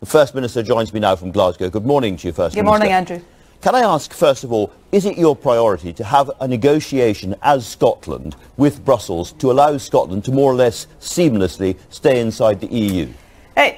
The First Minister joins me now from Glasgow. Good morning to you, First Good Minister. Good morning, Andrew. Can I ask, first of all, is it your priority to have a negotiation as Scotland with Brussels to allow Scotland to more or less seamlessly stay inside the EU? Uh,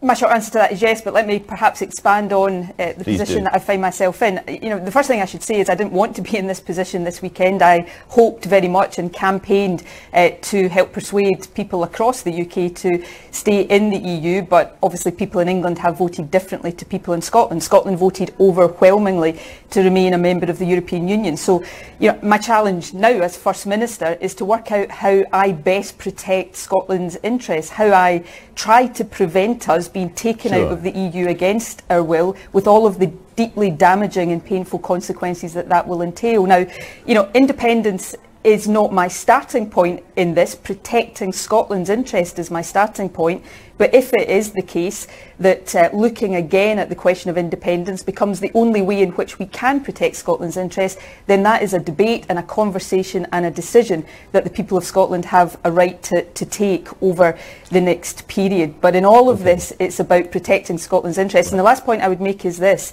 my short answer to that is yes, but let me perhaps expand on uh, the Please position do. that I find myself in. You know, the first thing I should say is I didn't want to be in this position this weekend. I hoped very much and campaigned uh, to help persuade people across the UK to stay in the EU, but obviously people in England have voted differently to people in Scotland. Scotland voted overwhelmingly to remain a member of the European Union. So, you know, my challenge now as First Minister is to work out how I best protect Scotland's interests, how I try to prevent us being taken Sure. out of the EU against our will with all of the deeply damaging and painful consequences that that will entail. Now, you know, independence is not my starting point in this. Protecting Scotland's interest is my starting point. But if it is the case that uh, looking again at the question of independence becomes the only way in which we can protect Scotland's interest, then that is a debate and a conversation and a decision that the people of Scotland have a right to, to take over the next period. But in all of this, it's about protecting Scotland's interest. And the last point I would make is this.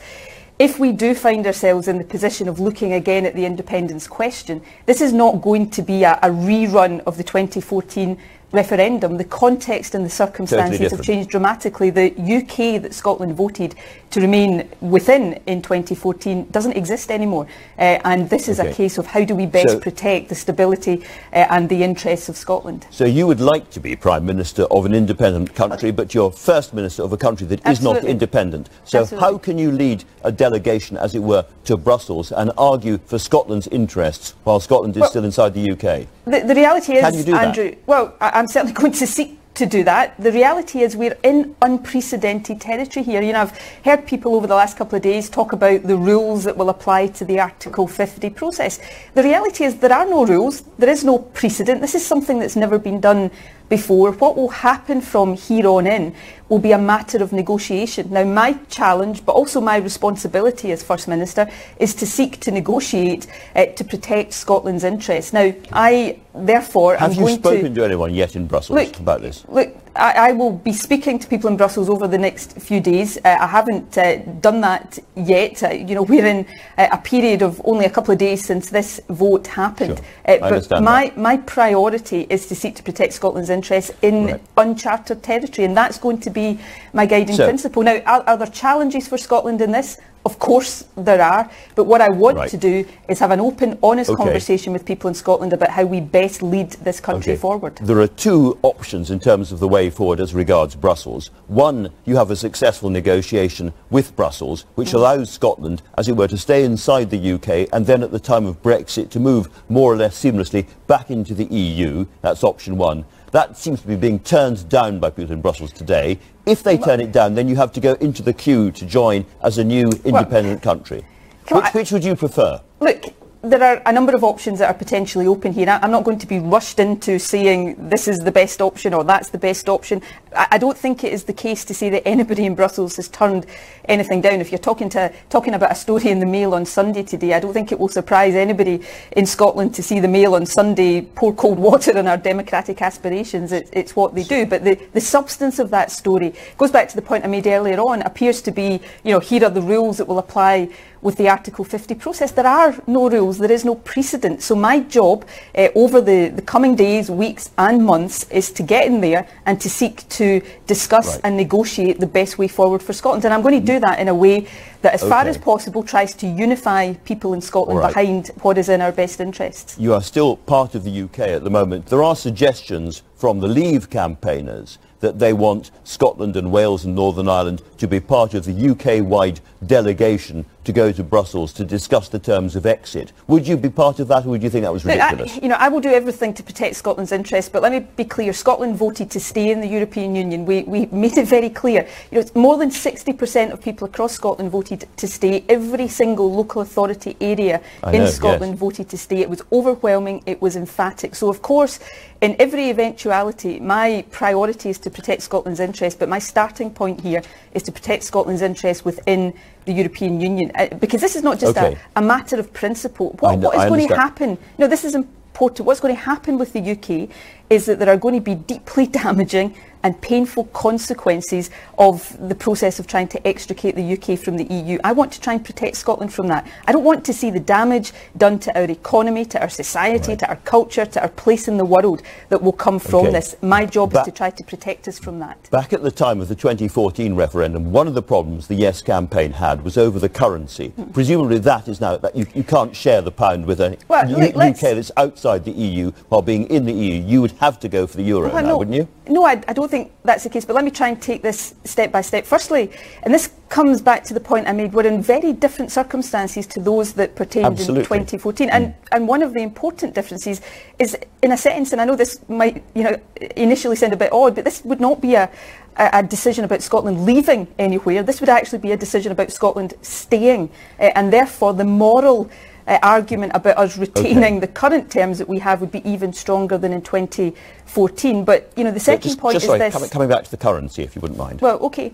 If we do find ourselves in the position of looking again at the independence question, this is not going to be a, a rerun of the 2014 referendum. The context and the circumstances have changed dramatically. The UK that Scotland voted to remain within in 2014 doesn't exist anymore. Uh, and this is Okay. a case of how do we best So- protect the stability uh, and the interests of Scotland. So you would like to be Prime Minister of an independent country, but you're First Minister of a country that is not Absolutely. independent. So Absolutely. how can you lead a delegation, as it were, to Brussels and argue for Scotland's interests while Scotland is Well- still inside the UK? The, the reality is, Can you do that? Andrew, well, I, I'm certainly going to seek to do that. The reality is we're in unprecedented territory here. You know, I've heard people over the last couple of days talk about the rules that will apply to the Article 50 process. The reality is there are no rules. There is no precedent. This is something that's never been done before. What will happen from here on in will be a matter of negotiation. Now, my challenge, but also my responsibility as First Minister, is to seek to negotiate uh, to protect Scotland's interests. Now, I therefore Have am you spoken to to anyone yet in Brussels Look, about this? Look, I, I will be speaking to people in Brussels over the next few days. Uh, I haven't uh, done that yet. Uh, you know, we're in uh, a period of only a couple of days since this vote happened. Sure. Uh, I but my, my priority is to seek to protect Scotland's interests in Right. uncharted territory, and that's going to be my guiding So- principle. Now, are, are there challenges for Scotland in this? Of course there are, but what I want Right. to do is have an open, honest Okay. conversation with people in Scotland about how we best lead this country Okay. forward. There are two options in terms of the way forward as regards Brussels. One, you have a successful negotiation with Brussels, which Mm. allows Scotland, as it were, to stay inside the UK and then at the time of Brexit to move more or less seamlessly back into the EU. That's option one. That seems to be being turned down by people in Brussels today. If they turn it down, then you have to go into the queue to join as a new independent country. Come on, Which, which would you prefer? Look, there are a number of options that are potentially open here. I'm not going to be rushed into saying this is the best option or that's the best option. I, I don't think it is the case to say that anybody in Brussels has turned anything down. If you're talking to talking about a story in the Mail on Sunday today, I don't think it will surprise anybody in Scotland to see the Mail on Sunday pour cold water on our democratic aspirations. It, it's what they do. But the, the substance of that story goes back to the point I made earlier on. Appears to be, you know, here are the rules that will apply with the Article 50 process. There are no rules, there is no precedent. So my job uh, over the, the coming days, weeks and months is to get in there and to seek to discuss Right. and negotiate the best way forward for Scotland. And I'm going to do that in a way that as far as possible tries to unify people in Scotland right. behind what is in our best interests. You are still part of the UK at the moment. There are suggestions from the Leave campaigners that they want Scotland and Wales and Northern Ireland to be part of the UK-wide delegation to go to Brussels to discuss the terms of exit. Would you be part of that or would you think that was Look, I, ridiculous? you know, I will do everything to protect Scotland's interests, but let me be clear. Scotland voted to stay in the European Union. We, we made it very clear. You know, it's more than 60% of people across Scotland voted to stay. Every single local authority area I in know, Scotland yes. voted to stay. It was overwhelming. It was emphatic. So, of course, in every eventuality, my priority is to protect Scotland's interests, but my starting point here is to protect Scotland's interests within the European Union. Uh, because this is not just Okay. a, a matter of principle. What, know- what is I going to happen? No, this is important. What's going to happen with the UK is that there are going to be deeply damaging and painful consequences of the process of trying to extricate the UK from the EU. I want to try and protect Scotland from that. I don't want to see the damage done to our economy, to our society, right. to our culture, to our place in the world that will come from okay. this. My job ba- is to try to protect us from that. Back at the time of the 2014 referendum, one of the problems the Yes campaign had was over the currency. Hmm. Presumably that is now, that you, you can't share the pound with a well, UK that's outside the EU while being in the EU. You would have to go for the euro well, now, no, wouldn't you? No, I, I don't think that's the case. But let me try and take this step by step. Firstly, and this comes back to the point I made, we're in very different circumstances to those that pertained Absolutely. in 2014. Mm. And, and one of the important differences is, in a sense, and I know this might you know, initially sound a bit odd, but this would not be a, a, decision about Scotland leaving anywhere. This would actually be a decision about Scotland staying. Uh, and therefore, the moral uh, argument about us retaining okay. the current terms that we have would be even stronger than in 2014. But, you know, the second just, point just is sorry, this... Coming, coming back to the currency, if you wouldn't mind. Well, OK.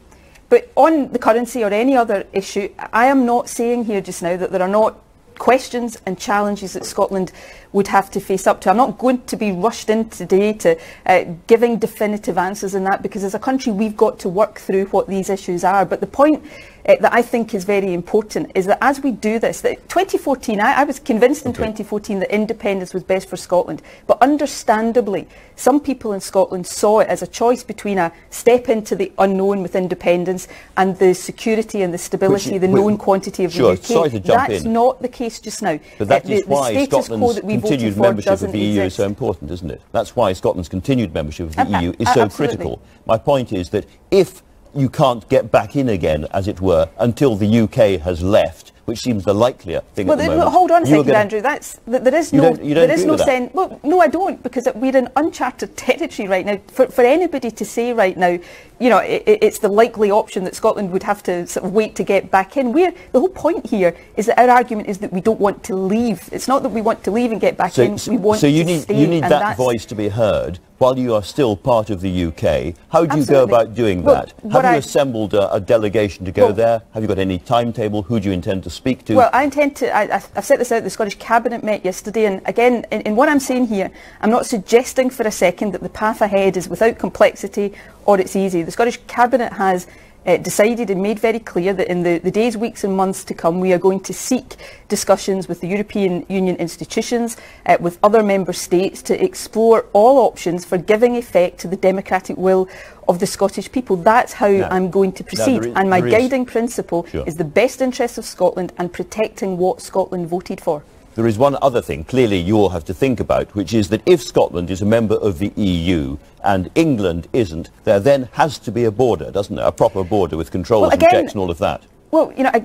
But on the currency or any other issue, I am not saying here just now that there are not questions and challenges that Scotland would have to face up to. I'm not going to be rushed in today to uh, giving definitive answers in that because as a country we've got to work through what these issues are. But the point uh, that I think is very important is that as we do this, that 2014, I, I was convinced in 2014 that independence was best for Scotland. But understandably, some people in Scotland saw it as a choice between a step into the unknown with independence and the security and the stability, which, the known quantity of sure, the UK. Sorry to jump That's in. not the case just now. But that uh, the, why the Scotland's continued membership of the EU exist. is so important, isn't it? That's why Scotland's continued membership of the EU is uh, so absolutely. critical. My point is that if you can't get back in again, as it were, until the UK has left, which seems the likelier thing well, at the moment. Hold on a second, Andrew. That's there is no there is no sense. Well, no, I don't, because we're in uncharted territory right now. For for anybody to say right now, you know, it, it's the likely option that Scotland would have to sort of wait to get back in. We're, the whole point here is that our argument is that we don't want to leave. It's not that we want to leave and get back so, in. We want so you to need stay, you need that voice to be heard while you are still part of the UK. How do you Absolutely. go about doing well, that? Have you I, assembled a, a, delegation to go well, there? Have you got any timetable? Who do you intend to speak to? Well, I intend to. I, have set this out. The Scottish Cabinet met yesterday, and again, in, in what I'm saying here, I'm not suggesting for a second that the path ahead is without complexity or it's easy. The Scottish Cabinet has uh, decided and made very clear that in the, the days, weeks and months to come we are going to seek discussions with the European Union institutions, uh, with other member states to explore all options for giving effect to the democratic will of the Scottish people. That's how now, I'm going to proceed. Is, and my guiding principle sure. is the best interests of Scotland and protecting what Scotland voted for. There is one other thing clearly you all have to think about, which is that if Scotland is a member of the EU and England isn't, there then has to be a border, doesn't there? A proper border with controls well, again, and checks and all of that. Well, you know, I,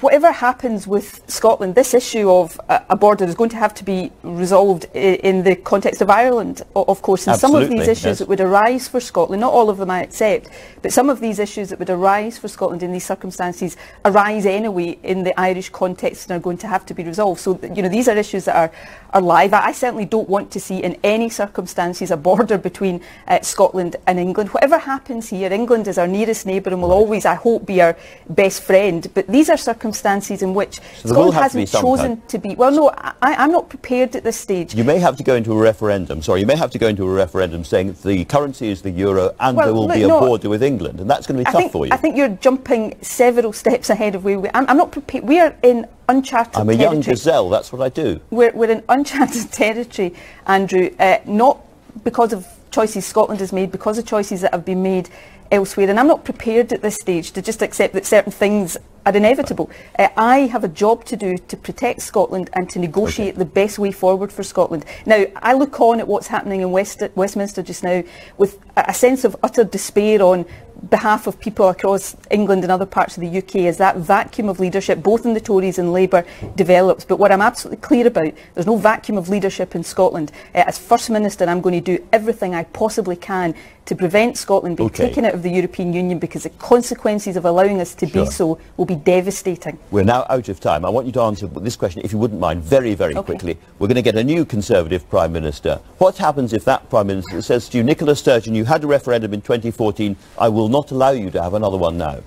whatever happens with Scotland, this issue of a, a border is going to have to be resolved in, in the context of Ireland, of course. And Absolutely, some of these issues yes. that would arise for Scotland, not all of them I accept, but some of these issues that would arise for Scotland in these circumstances arise anyway in the Irish context and are going to have to be resolved. So, you know, these are issues that are, are live. I, I certainly don't want to see in any circumstances a border between uh, Scotland and England. Whatever happens here, England is our nearest neighbour and will always, I hope, be our best friend end. But these are circumstances in which so Scotland hasn't chosen to be. Well, no, I, am not prepared at this stage. You may have to go into a referendum. Sorry, you may have to go into a referendum saying the currency is the euro and well, there will look, be a no, border with England, and that's going to be I tough think, for you. I think you're jumping several steps ahead of where we. I'm, I'm not prepared. We are in uncharted territory. I'm a territory. young gazelle. That's what I do. We're, we're in uncharted territory, Andrew. Uh, not because of choices Scotland has made, because of choices that have been made elsewhere. And I'm not prepared at this stage to just accept that certain things are inevitable. Uh, I have a job to do to protect Scotland and to negotiate okay. the best way forward for Scotland. Now, I look on at what's happening in West, Westminster just now with a, sense of utter despair on behalf of people across England and other parts of the UK as that vacuum of leadership, both in the Tories and Labour, develops. But what I'm absolutely clear about, there's no vacuum of leadership in Scotland. Uh, as First Minister, I'm going to do everything I possibly can to prevent Scotland being okay. taken out of the European Union because the consequences of allowing us to sure. be so will be devastating. We're now out of time. I want you to answer this question, if you wouldn't mind, very, very okay. quickly. We're going to get a new Conservative Prime Minister. What happens if that Prime Minister says to you, Nicola Sturgeon, you had a referendum in 2014, I will not allow you to have another one now?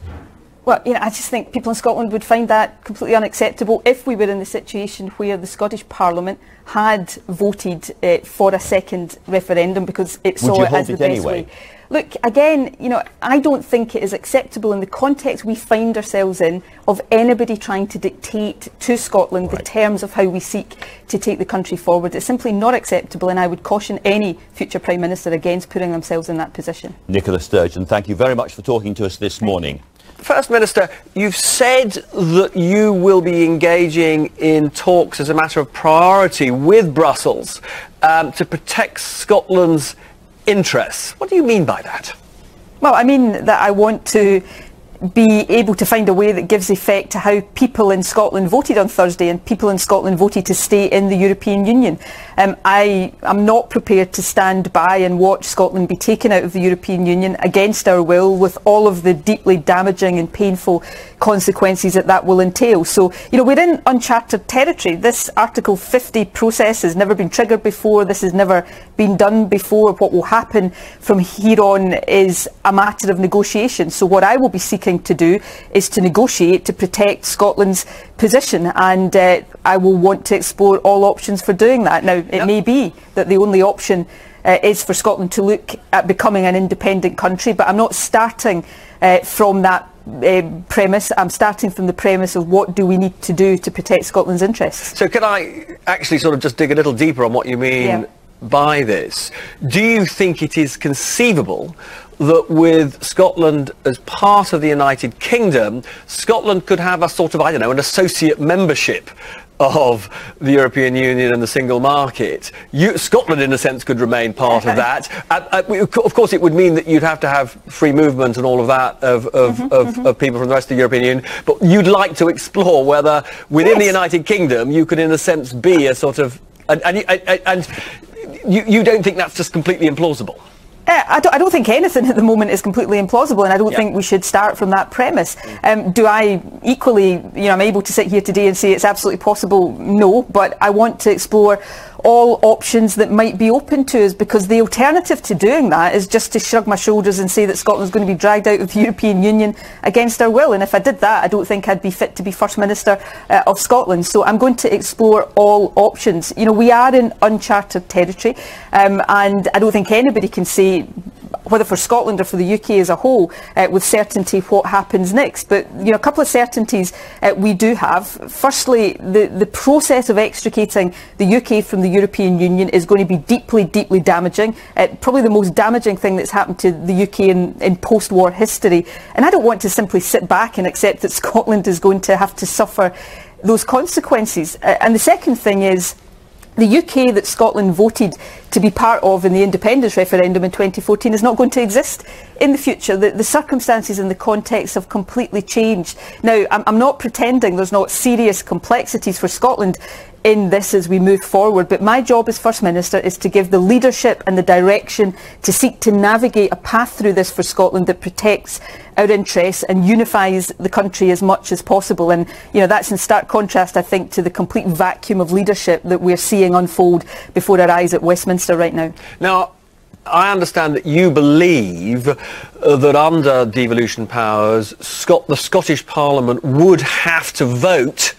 Well, you know, I just think people in Scotland would find that completely unacceptable if we were in the situation where the Scottish Parliament had voted uh, for a second referendum because it would saw it as the best anyway? way. look, again, you know, I don't think it is acceptable in the context we find ourselves in of anybody trying to dictate to Scotland right. the terms of how we seek to take the country forward. It's simply not acceptable, and I would caution any future Prime Minister against putting themselves in that position. Nicola Sturgeon, thank you very much for talking to us this morning. First Minister, you've said that you will be engaging in talks as a matter of priority with Brussels um, to protect Scotland's interests. What do you mean by that? Well, I mean that I want to be able to find a way that gives effect to how people in Scotland voted on Thursday and people in Scotland voted to stay in the European Union. Um, I am not prepared to stand by and watch Scotland be taken out of the European Union against our will with all of the deeply damaging and painful consequences that that will entail. So, you know, we're in uncharted territory. This Article 50 process has never been triggered before. This has never been done before. What will happen from here on is a matter of negotiation. So what I will be seeking to do is to negotiate to protect Scotland's position and uh, I will want to explore all options for doing that. Now, it yep. may be that the only option uh, is for Scotland to look at becoming an independent country, but I'm not starting uh, from that uh, premise. I'm starting from the premise of what do we need to do to protect Scotland's interests. So can I actually sort of just dig a little deeper on what you mean yeah. by this? Do you think it is conceivable that with Scotland as part of the United Kingdom, Scotland could have a sort of, I don't know, an associate membership of the European Union and the single market. You, Scotland, in a sense, could remain part of that. Uh, uh, of course, it would mean that you'd have to have free movement and all of that of, of, mm-hmm, of, mm-hmm. of people from the rest of the European Union. But you'd like to explore whether within yes. the United Kingdom you could, in a sense, be a sort of... And, and, and you, you don't think that's just completely implausible? Uh, I, don't, I, don't, think anything at the moment is completely implausible, and I don't yep. think we should start from that premise. Um, do I equally, you know, I'm able to sit here today and say it's absolutely possible? No, but I want to explore all options that might be open to us because the alternative to doing that is just to shrug my shoulders and say that Scotland's going to be dragged out of the European Union against our will. And if I did that, I don't think I'd be fit to be First Minister uh, of Scotland. So I'm going to explore all options. You know, we are in uncharted territory um, and I don't think anybody can say whether for Scotland or for the UK as a whole, uh, with certainty what happens next. But you know, a couple of certainties uh, we do have. Firstly, the, the process of extricating the UK from the European Union is going to be deeply, deeply damaging. Uh, probably the most damaging thing that's happened to the UK in, in post-war history. And I don't want to simply sit back and accept that Scotland is going to have to suffer those consequences. Uh, and the second thing is the UK that Scotland voted to be part of in the independence referendum in 2014 is not going to exist in the future. The, the circumstances and the context have completely changed. Now, I'm, I'm not pretending there's not serious complexities for Scotland in this as we move forward. But my job as First Minister is to give the leadership and the direction to seek to navigate a path through this for Scotland that protects our interests and unifies the country as much as possible. And you know that's in stark contrast, I think, to the complete vacuum of leadership that we're seeing unfold before our eyes at Westminster right now. Now. I understand that you believe uh, that under devolution powers, Scot- the Scottish Parliament would have to vote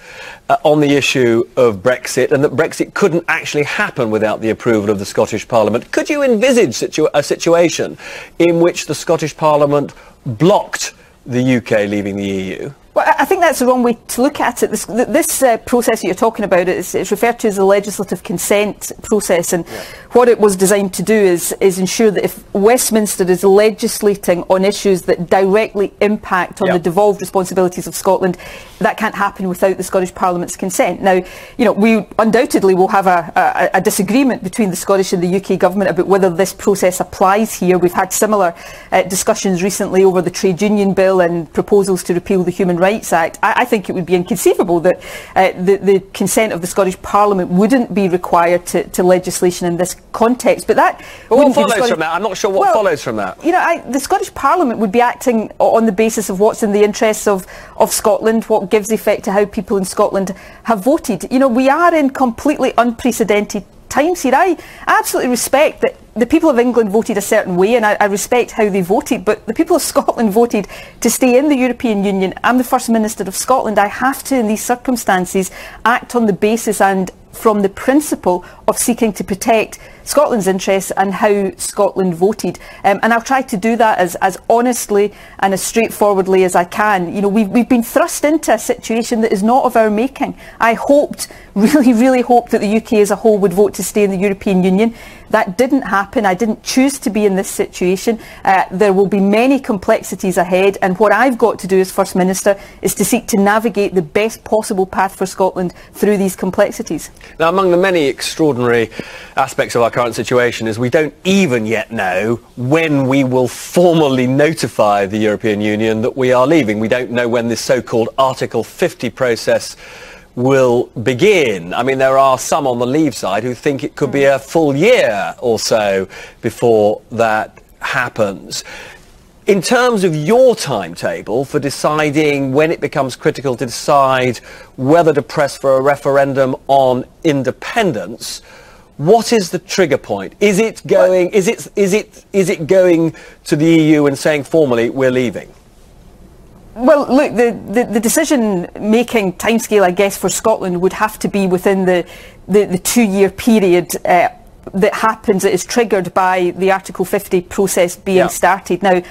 uh, on the issue of Brexit and that Brexit couldn't actually happen without the approval of the Scottish Parliament. Could you envisage situ- a situation in which the Scottish Parliament blocked the UK leaving the EU? Well, I think that's the wrong way to look at it. This, this uh, process that you're talking about is it's referred to as the legislative consent process, and yeah. what it was designed to do is, is ensure that if Westminster is legislating on issues that directly impact on yeah. the devolved responsibilities of Scotland, that can't happen without the Scottish Parliament's consent. Now, you know, we undoubtedly will have a, a, a disagreement between the Scottish and the UK government about whether this process applies here. We've had similar uh, discussions recently over the trade union bill and proposals to repeal the Human Rights Act, I, I think it would be inconceivable that uh, the, the, consent of the Scottish Parliament wouldn't be required to, to legislation in this context. But that but what follows Scottish... from that? I'm not sure what well, follows from that. You know, I, the Scottish Parliament would be acting on the basis of what's in the interests of, of Scotland, what gives effect to how people in Scotland have voted. You know, we are in completely unprecedented times here. I absolutely respect that the people of England voted a certain way and I, I, respect how they voted, but the people of Scotland voted to stay in the European Union. I'm the First Minister of Scotland. I have to, in these circumstances, act on the basis and from the principle of seeking to protect Scotland's interests and how Scotland voted. Um, and I'll try to do that as, as honestly and as straightforwardly as I can. You know, we've, we've been thrust into a situation that is not of our making. I hoped, really, really hoped that the UK as a whole would vote to stay in the European Union. That didn't happen. I didn't choose to be in this situation. Uh, there will be many complexities ahead and what I've got to do as First Minister is to seek to navigate the best possible path for Scotland through these complexities. Now among the many extraordinary aspects of our current situation is we don't even yet know when we will formally notify the European Union that we are leaving. We don't know when this so-called Article 50 process will begin. I mean, there are some on the leave side who think it could be a full year or so before that happens. In terms of your timetable for deciding when it becomes critical to decide whether to press for a referendum on independence, what is the trigger point? Is it going? Is it is it is it going to the EU and saying formally we're leaving? Well, look, the, the, the decision-making timescale, I guess, for Scotland would have to be within the, the, the two-year period uh, that happens, that is triggered by the Article 50 process being yeah. started. Now,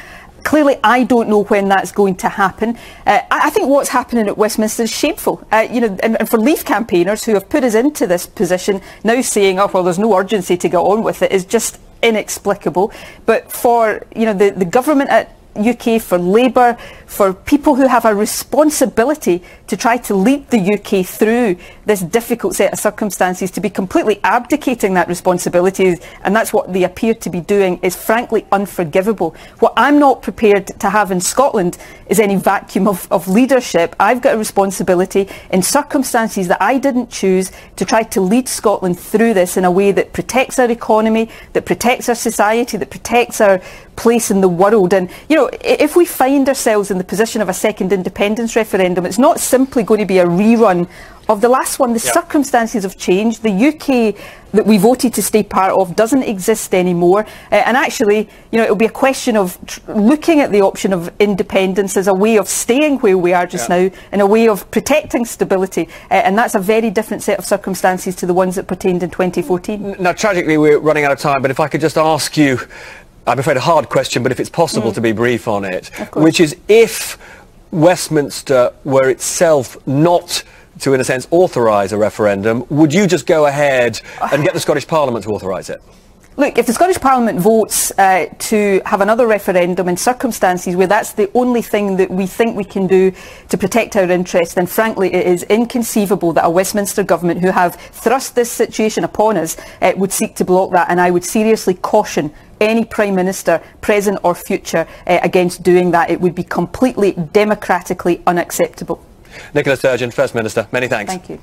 clearly I don't know when that's going to happen. Uh, I, think what's happening at Westminster is shameful. Uh, you know, and, and, for Leave campaigners who have put us into this position, now saying, oh, well, there's no urgency to get on with it, is just inexplicable. But for, you know, the, the government at UK, for Labour, for people who have a responsibility to try to lead the UK through this difficult set of circumstances, to be completely abdicating that responsibility, and that's what they appear to be doing, is frankly unforgivable. What I'm not prepared to have in Scotland is any vacuum of, of leadership. I've got a responsibility in circumstances that I didn't choose to try to lead Scotland through this in a way that protects our economy, that protects our society, that protects our place in the world. And, you know, if we find ourselves in the position of a second independence referendum, it's not simply going to be a rerun of the last one. The yep. circumstances have changed. The UK that we voted to stay part of doesn't exist anymore. Uh, and actually, you know, it'll be a question of looking at the option of independence as a way of staying where we are just now and a way of protecting stability. Uh, and that's a very different set of circumstances to the ones that pertained in 2014. Now, tragically, we're running out of time, but if I could just ask you I'm afraid, a hard question, but if it's possible mm. to be brief on it, which is if Westminster were itself not to, in a sense, authorise a referendum, would you just go ahead and get the Scottish Parliament to authorise it? Look, if the Scottish Parliament votes uh, to have another referendum in circumstances where that's the only thing that we think we can do to protect our interests, then frankly it is inconceivable that a Westminster government who have thrust this situation upon us uh, would seek to block that and I would seriously caution any Prime Minister, present or future, uh, against doing that. It would be completely democratically unacceptable. Nicola Sturgeon, First Minister, many thanks. Thank you.